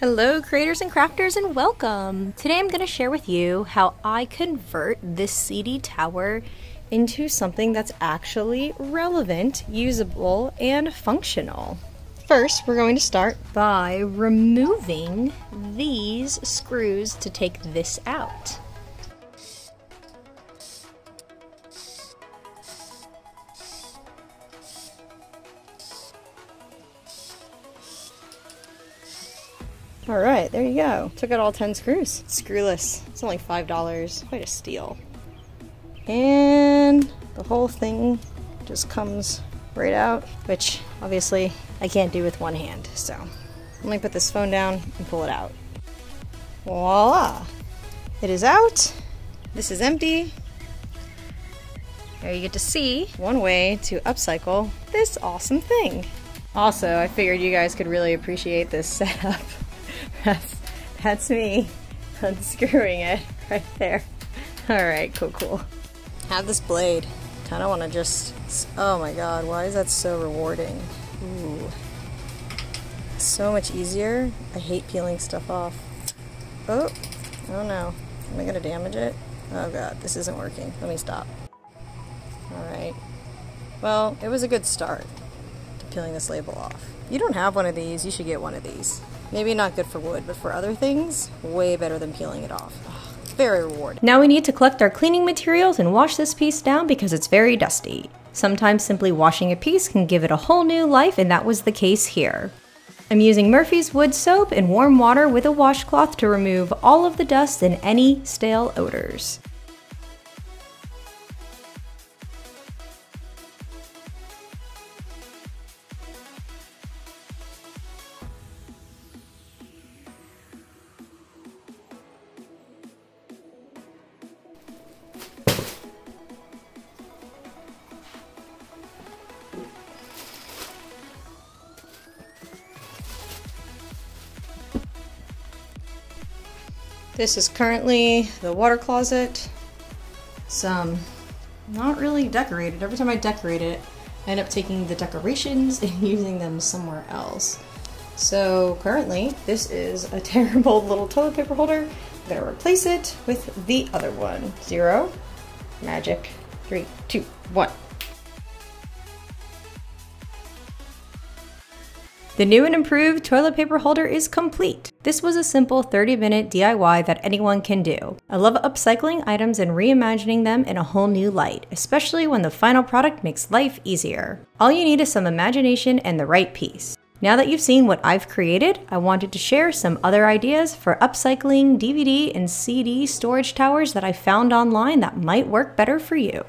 Hello creators and crafters and welcome! Today I'm going to share with you how I convert this CD tower into something that's actually relevant, usable, and functional. First, we're going to start by removing these screws to take this out. All right, there you go. Took out all 10 screws. Screwless. It's only $5. Quite a steal. And the whole thing just comes right out, which obviously I can't do with one hand. So let me put this phone down and pull it out. Voila! It is out. This is empty. There you get to see one way to upcycle this awesome thing. Also, I figured you guys could really appreciate this setup. That's, that's me unscrewing it right there. All right, cool, cool. Have this blade. Kind of want to just, oh my God, why is that so rewarding? Ooh. So much easier. I hate peeling stuff off. Oh, oh no. Am I gonna damage it? Oh God, this isn't working. Let me stop. All right. Well, it was a good start to peeling this label off. You don't have one of these, you should get one of these. Maybe not good for wood, but for other things, way better than peeling it off. very rewarding. Now we need to collect our cleaning materials and wash this piece down because it's very dusty. Sometimes simply washing a piece can give it a whole new life, and that was the case here. I'm using Murphy's Wood Soap and warm water with a washcloth to remove all of the dust and any stale odors. This is currently the water closet. Some not really decorated. Every time I decorate it, I end up taking the decorations and using them somewhere else. So currently, this is a terrible little toilet paper holder. I'm gonna replace it with the other one. Zero, magic, three, two, one. The new and improved toilet paper holder is complete. This was a simple 30 minute DIY that anyone can do. I love upcycling items and reimagining them in a whole new light, especially when the final product makes life easier. All you need is some imagination and the right piece. Now that you've seen what I've created, I wanted to share some other ideas for upcycling DVD and CD storage towers that I found online that might work better for you.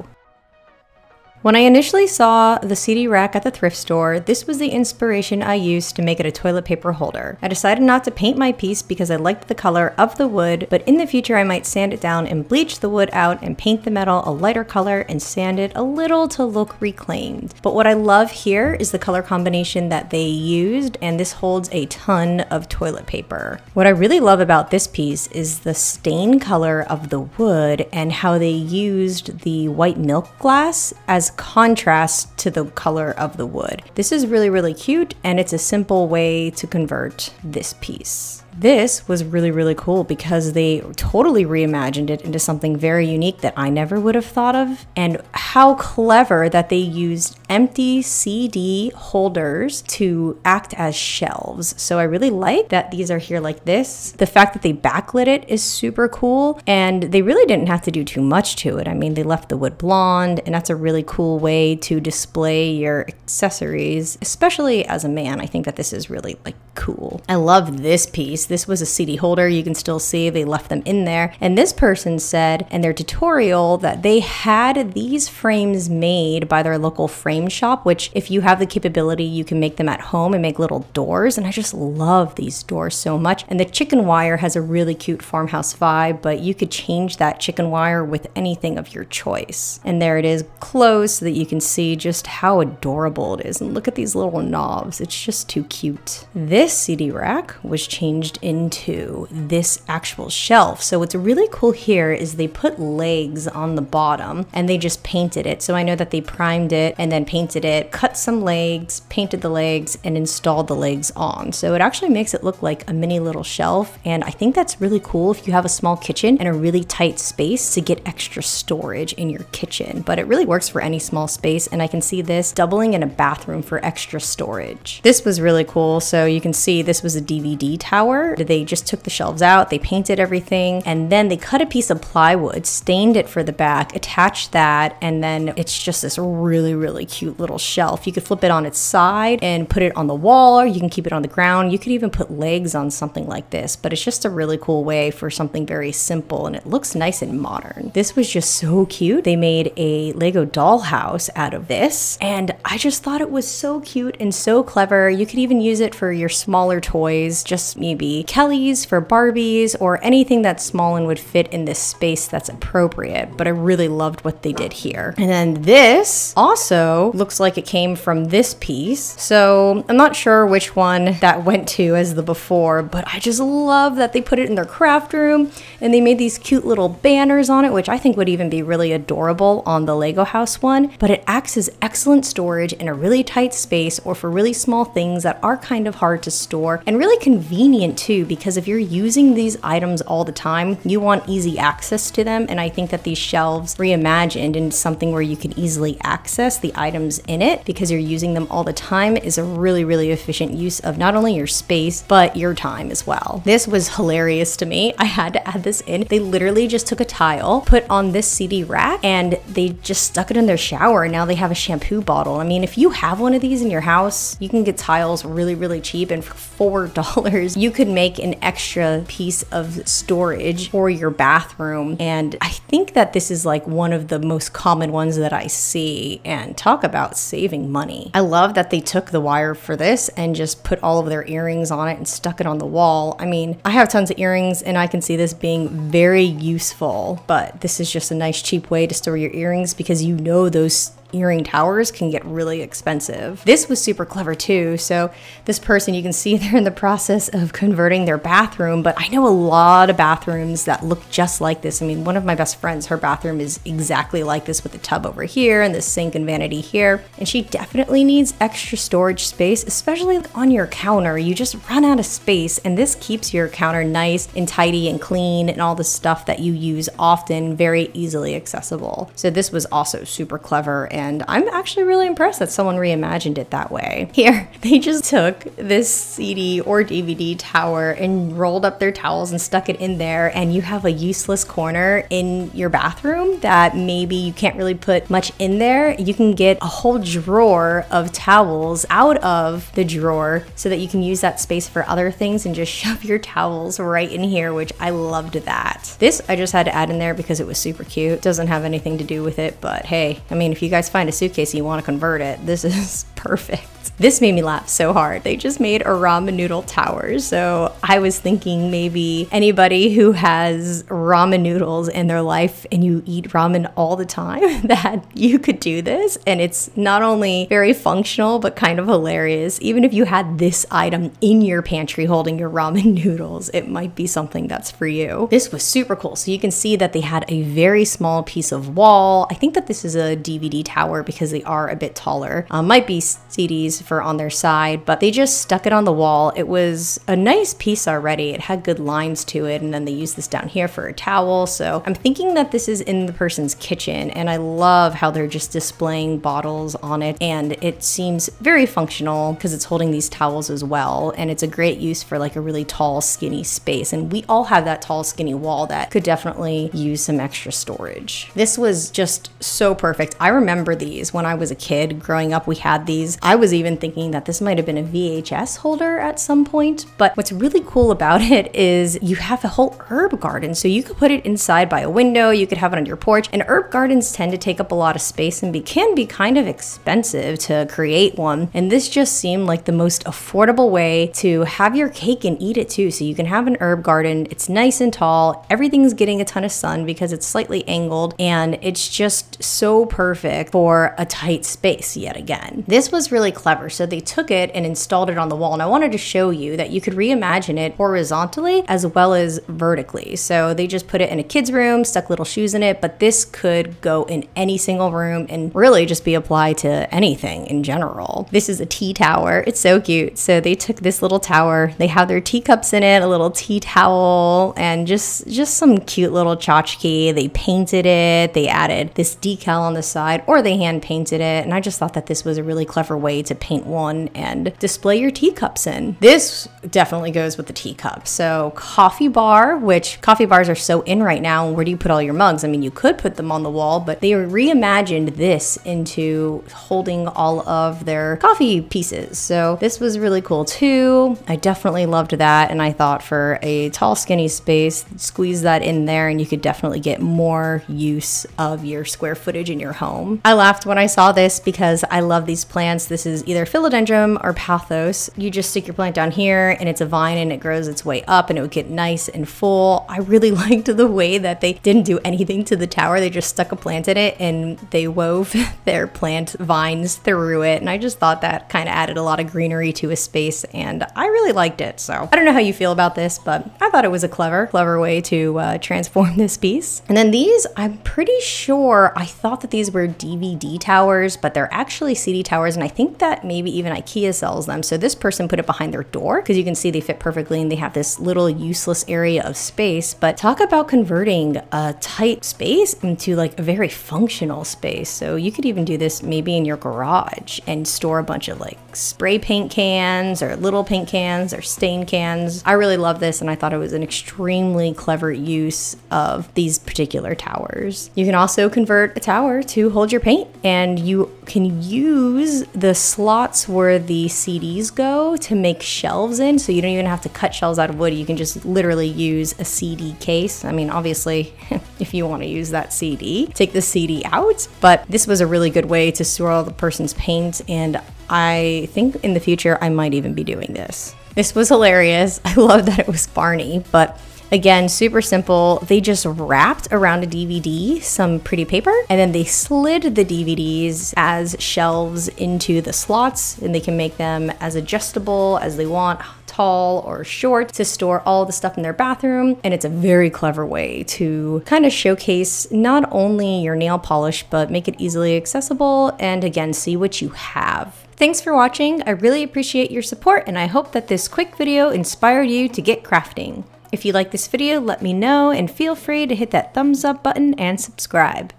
When I initially saw the CD rack at the thrift store, this was the inspiration I used to make it a toilet paper holder. I decided not to paint my piece because I liked the color of the wood, but in the future I might sand it down and bleach the wood out and paint the metal a lighter color and sand it a little to look reclaimed. But what I love here is the color combination that they used, and this holds a ton of toilet paper. What I really love about this piece is the stain color of the wood and how they used the white milk glass as contrast to the color of the wood. This is really, really cute and it's a simple way to convert this piece. This was really, really cool because they totally reimagined it into something very unique that I never would have thought of. And how clever that they used empty CD holders to act as shelves. So I really like that these are here like this. The fact that they backlit it is super cool. And they really didn't have to do too much to it. I mean, they left the wood blonde, and that's a really cool way to display your accessories, especially as a man. I think that this is really like cool. I love this piece. This was a CD holder. You can still see they left them in there. And this person said in their tutorial that they had these frames made by their local frame shop, which if you have the capability, you can make them at home and make little doors. And I just love these doors so much. And the chicken wire has a really cute farmhouse vibe, but you could change that chicken wire with anything of your choice. And there it is, close so that you can see just how adorable it is. And look at these little knobs. It's just too cute. This CD rack was changed into this actual shelf. So what's really cool here is they put legs on the bottom and they just painted it. So I know that they primed it and then painted it, cut some legs, painted the legs, and installed the legs on. So it actually makes it look like a mini little shelf. And I think that's really cool if you have a small kitchen and a really tight space to get extra storage in your kitchen. But it really works for any small space. And I can see this doubling in a bathroom for extra storage. This was really cool. So you can see this was a DVD tower. They just took the shelves out, they painted everything, and then they cut a piece of plywood, stained it for the back, attached that, and then it's just this really, really cute little shelf. You could flip it on its side and put it on the wall, or you can keep it on the ground. You could even put legs on something like this, but it's just a really cool way for something very simple and it looks nice and modern. This was just so cute. They made a Lego dollhouse out of this, and I just thought it was so cute and so clever. You could even use it for your smaller toys, just maybe Kelly's for Barbies or anything that's small and would fit in this space that's appropriate. But I really loved what they did here. And then this also looks like it came from this piece. So I'm not sure which one that went to as the before, but I just love that they put it in their craft room and they made these cute little banners on it, which I think would even be really adorable on the Lego house one. But it acts as excellent storage in a really tight space or for really small things that are kind of hard to store and really convenient too, because if you're using these items all the time, you want easy access to them. And I think that these shelves reimagined into something where you can easily access the items in it because you're using them all the time is a really, really efficient use of not only your space, but your time as well. This was hilarious to me. I had to add this in. They literally just took a tile, put on this CD rack, and they just stuck it in their shower. And now they have a shampoo bottle. I mean, if you have one of these in your house, you can get tiles really, really cheap. And for $4, you could make an extra piece of storage for your bathroom. And I think that this is like one of the most common ones that I see. And talk about saving money. I love that they took the wire for this and just put all of their earrings on it and stuck it on the wall. I mean, I have tons of earrings and I can see this being very useful, but this is just a nice cheap way to store your earrings because you know those earring towers can get really expensive. This was super clever too. So this person, you can see they're in the process of converting their bathroom, but I know a lot of bathrooms that look just like this. I mean, one of my best friends, her bathroom is exactly like this with the tub over here and the sink and vanity here. And she definitely needs extra storage space, especially on your counter. You just run out of space and this keeps your counter nice and tidy and clean and all the stuff that you use often very easily accessible. So this was also super clever and I'm actually really impressed that someone reimagined it that way. Here, they just took this CD or DVD tower and rolled up their towels and stuck it in there, and you have a useless corner in your bathroom that maybe you can't really put much in there. You can get a whole drawer of towels out of the drawer so that you can use that space for other things and just shove your towels right in here, which I loved that. This I just had to add in there because it was super cute. Doesn't have anything to do with it, but hey, I mean, if you guys guys find a suitcase and you want to convert it, this is perfect. This made me laugh so hard. They just made a ramen noodle tower. So I was thinking maybe anybody who has ramen noodles in their life and you eat ramen all the time, that you could do this. And it's not only very functional, but kind of hilarious. Even if you had this item in your pantry holding your ramen noodles, it might be something that's for you. This was super cool. So you can see that they had a very small piece of wall. I think that this is a DVD tower because they are a bit taller. Um, might be CDs for on their side, but they just stuck it on the wall. It was a nice piece already. It had good lines to it, and then they used this down here for a towel. So I'm thinking that this is in the person's kitchen, and I love how they're just displaying bottles on it, and it seems very functional because it's holding these towels as well, and it's a great use for like a really tall, skinny space. And we all have that tall, skinny wall that could definitely use some extra storage. This was just so perfect. I remember these when I was a kid growing up. We had these. I was even thinking that this might have been a VHS holder at some point. But what's really cool about it is you have a whole herb garden. So you could put it inside by a window, you could have it on your porch. And herb gardens tend to take up a lot of space and be, can be kind of expensive to create one. And this just seemed like the most affordable way to have your cake and eat it too. So you can have an herb garden. It's nice and tall. Everything's getting a ton of sun because it's slightly angled and it's just so perfect for a tight space yet again. This was really clever. So they took it and installed it on the wall. And I wanted to show you that you could reimagine it horizontally as well as vertically. So they just put it in a kid's room, stuck little shoes in it, but this could go in any single room and really just be applied to anything in general. This is a tea tower. It's so cute. So they took this little tower, they have their teacups in it, a little tea towel, and just just some cute little tchotchke. They painted it, they added this decal on the side, or they hand painted it. And I just thought that this was a really clever way to paint one and display your teacups in. This definitely goes with the teacup. So coffee bar, which coffee bars are so in right now. Where do you put all your mugs? I mean, you could put them on the wall, but they reimagined this into holding all of their coffee pieces. So this was really cool too. I definitely loved that. And I thought for a tall, skinny space, squeeze that in there and you could definitely get more use of your square footage in your home. I laughed when I saw this because I love these plants. This is either philodendron or pothos. You just stick your plant down here and it's a vine and it grows its way up and it would get nice and full. I really liked the way that they didn't do anything to the tower. They just stuck a plant in it and they wove their plant vines through it. And I just thought that kind of added a lot of greenery to a space and I really liked it. So I don't know how you feel about this, but I thought it was a clever, clever way to uh, transform this piece. And then these, I'm pretty sure I thought that these were DVD towers, but they're actually CD towers. And I think that maybe even IKEA sells them. So this person put it behind their door because you can see they fit perfectly and they have this little useless area of space. But talk about converting a tight space into like a very functional space. So you could even do this maybe in your garage and store a bunch of like spray paint cans or little paint cans or stain cans. I really love this and I thought it was an extremely clever use of these particular towers. You can also convert a tower to hold your paint and you can use the slots where the CDs go to make shelves in so you don't even have to cut shelves out of wood. You can just literally use a CD case. I mean, obviously, if you want to use that CD, take the CD out, but this was a really good way to store all the person's paint and I think in the future I might even be doing this. This was hilarious. I love that it was Barney, but Again, super simple. They just wrapped around a DVD some pretty paper and then they slid the DVDs as shelves into the slots and they can make them as adjustable as they want tall or short to store all the stuff in their bathroom. And it's a very clever way to kind of showcase not only your nail polish, but make it easily accessible and again, see what you have. Thanks for watching. I really appreciate your support and I hope that this quick video inspired you to get crafting. If you like this video, let me know and feel free to hit that thumbs up button and subscribe.